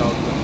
out